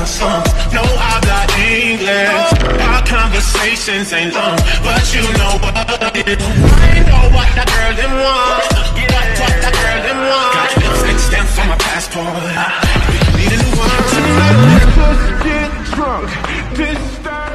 my slums. No, I got English. Our conversations ain't long, but you know what it is. I know what that girl in want. Get what that girl in want. Got lipstick stains on my passport. I need a new one. Let's get drunk this time.